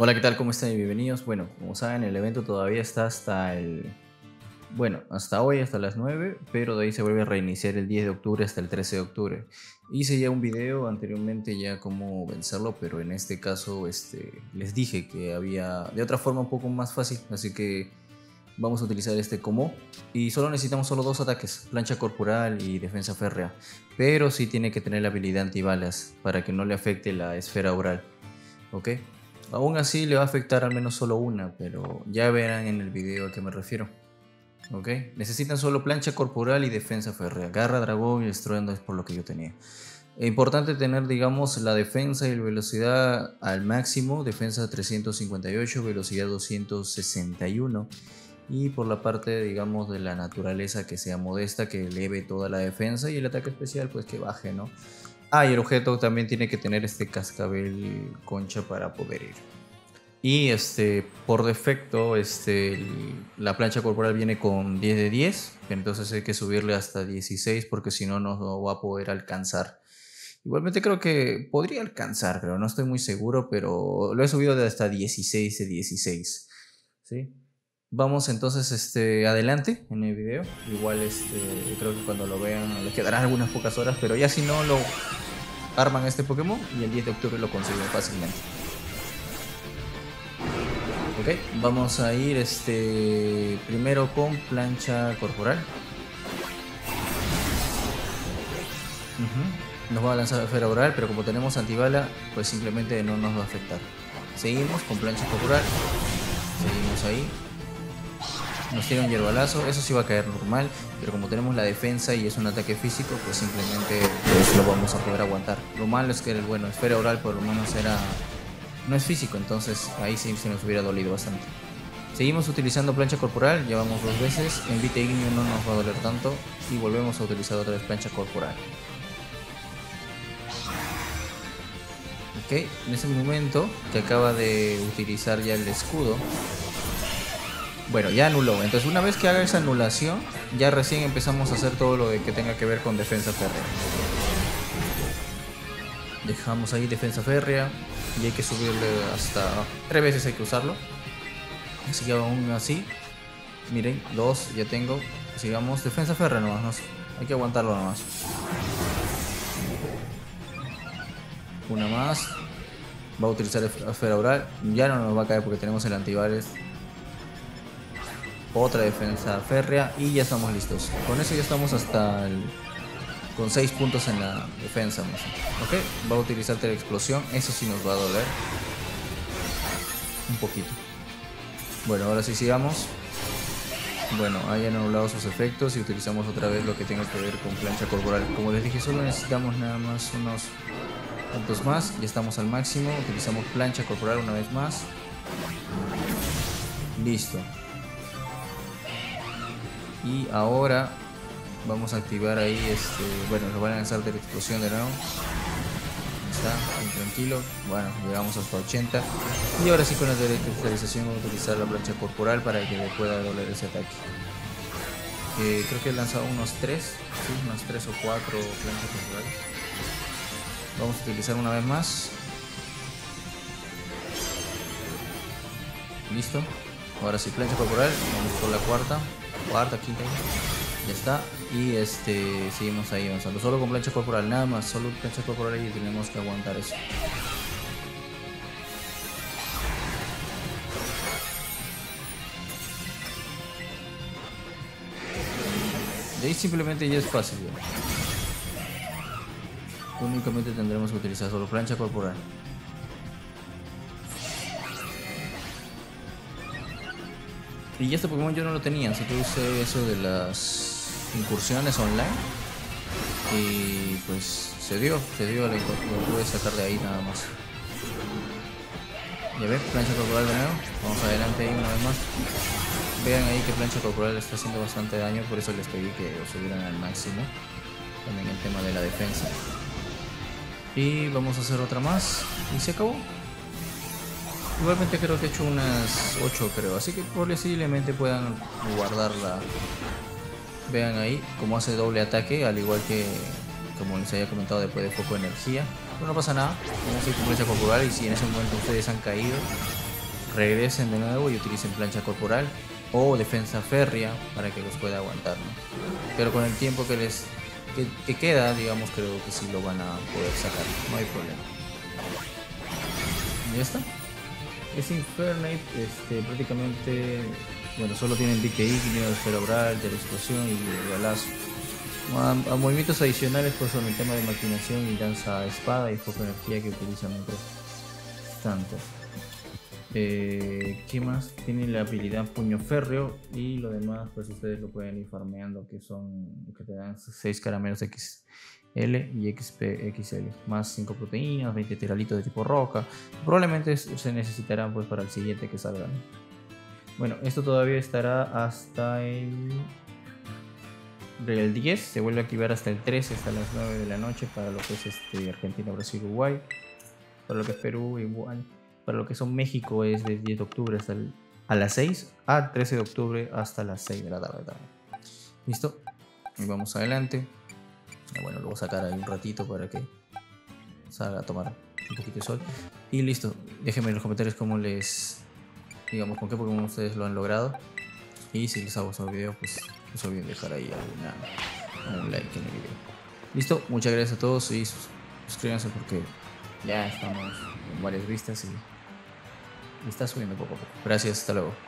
Hola, ¿qué tal? ¿Cómo están? Bienvenidos. Bueno, como saben, el evento todavía está hasta el... Bueno, hasta hoy, hasta las 9, pero de ahí se vuelve a reiniciar el 10 de octubre hasta el 13 de octubre. Hice ya un video anteriormente ya cómo vencerlo, pero en este caso este, les dije que había de otra forma un poco más fácil, así que vamos a utilizar este como y solo necesitamos solo dos ataques, plancha corporal y defensa férrea, pero sí tiene que tener la habilidad antibalas para que no le afecte la esfera oral, ¿ok? Aún así le va a afectar al menos solo una, pero ya verán en el video a qué me refiero. ¿Ok? Necesitan solo plancha corporal y defensa férrea. Garra, dragón y estruendo es por lo que yo tenía. Importante tener, digamos, la defensa y la velocidad al máximo. Defensa 358, velocidad 261. Y por la parte, digamos, de la naturaleza que sea modesta, que eleve toda la defensa. Y el ataque especial, pues que baje, ¿no? Ah, y el objeto también tiene que tener este cascabel concha para poder ir. Y este, por defecto, este, la plancha corporal viene con 10 de 10, entonces hay que subirle hasta 16 porque si no, no va a poder alcanzar. Igualmente creo que podría alcanzar, pero no estoy muy seguro, pero lo he subido de hasta 16 de 16. ¿sí? Vamos entonces este, adelante en el video. Igual este, creo que cuando lo vean les quedarán algunas pocas horas, pero ya si no lo arman este Pokémon y el 10 de octubre lo consiguen fácilmente. Ok, vamos a ir este primero con plancha corporal. Nos va a lanzar esfera oral, pero como tenemos antibala, pues simplemente no nos va a afectar. Seguimos con plancha corporal. Seguimos ahí nos tira un hierbalazo, eso sí va a caer normal, pero como tenemos la defensa y es un ataque físico, pues simplemente pues, lo vamos a poder aguantar. Lo malo es que, bueno, esfera oral por lo menos era... No es físico, entonces ahí sí se nos hubiera dolido bastante. Seguimos utilizando plancha corporal, llevamos dos veces, en Vite Ignio no nos va a doler tanto y volvemos a utilizar otra vez plancha corporal. Ok, en ese momento que acaba de utilizar ya el escudo, bueno, ya anuló. Entonces una vez que haga esa anulación, ya recién empezamos a hacer todo lo de que tenga que ver con defensa férrea. Dejamos ahí defensa férrea y hay que subirle hasta tres veces hay que usarlo. Así que aún así, miren, dos ya tengo. Sigamos defensa férrea nomás, hay que aguantarlo nomás. Una más. Va a utilizar esfera oral. Ya no nos va a caer porque tenemos el antivirus otra defensa férrea y ya estamos listos. Con eso ya estamos hasta el, con 6 puntos en la defensa. Ok, va a utilizar la explosión, eso sí nos va a doler. Un poquito. Bueno, ahora sí sigamos. Bueno, hayan anulado sus efectos y utilizamos otra vez lo que tenga que ver con plancha corporal. Como les dije, solo necesitamos nada más unos puntos más. Ya estamos al máximo. Utilizamos plancha corporal una vez más. Listo. Y ahora vamos a activar ahí, este, bueno, nos van a lanzar de la explosión de nuevo. Está, bien tranquilo. Bueno, llegamos hasta 80. Y ahora sí con la cristalización vamos a utilizar la plancha corporal para que le pueda doler ese ataque. Eh, creo que he lanzado unos 3, ¿sí? unos 3 o 4 planchas corporales. Vamos a utilizar una vez más. Listo. Ahora sí, plancha corporal. Vamos por la cuarta cuarta, quinta, ya está. Y este seguimos ahí avanzando. Solo con plancha corporal, nada más, solo plancha corporal y tenemos que aguantar eso. De ahí simplemente ya es fácil. Únicamente tendremos que utilizar solo plancha corporal. Y este Pokémon yo no lo tenía, así que usé eso de las incursiones online. Y pues se dio, se dio, lo pude sacar de ahí nada más. Ya ven, plancha corporal de nuevo. Vamos adelante ahí una vez más. Vean ahí que plancha corporal está haciendo bastante daño, por eso les pedí que lo subieran al máximo. También el tema de la defensa. Y vamos a hacer otra más. Y se acabó. Igualmente creo que he hecho unas 8 creo, así que posiblemente puedan guardarla. Vean ahí cómo hace doble ataque, al igual que como les había comentado después de foco de energía. Pero no pasa nada, como soy flecha corporal y si en ese momento ustedes han caído, regresen de nuevo y utilicen plancha corporal o defensa férrea para que los pueda aguantar. Pero con el tiempo que les que, queda, digamos, creo que sí lo van a poder sacar, no hay problema. ¿Ya está? Es Infernate, este, prácticamente, bueno, solo tienen pique ígneo, cerebral, de la explosión y el balazo. A, movimientos adicionales pues son el tema de maquinación y lanza espada y foco de energía que utilizan otros tanto. Eh, ¿Qué más? Tiene la habilidad puño férreo y lo demás pues ustedes lo pueden ir farmeando que son que te dan 6 caramelos XL y XP XL más 5 proteínas, 20 tiralitos de tipo roca. Probablemente se necesitarán pues para el siguiente que salga. Bueno, esto todavía estará hasta el del 10, se vuelve a activar hasta el 13, hasta las 9 de la noche para lo que es este Argentina, Brasil, Uruguay. Para lo que es Perú, igual para lo que son México es de 10 de octubre hasta a las 6 a 13 de octubre hasta las 6 de la tarde ¿Listo? Y vamos adelante. Bueno, lo voy sacar ahí un ratito para que salga a tomar un poquito de sol. Y listo. Déjenme en los comentarios cómo les... Digamos, con qué Pokémon ustedes lo han logrado. Y si les hago un video, pues no se dejar ahí alguna, un like en el video. Listo, muchas gracias a todos y suscríbanse porque ya estamos en varias vistas y está subiendo poco a poco. Gracias, hasta luego.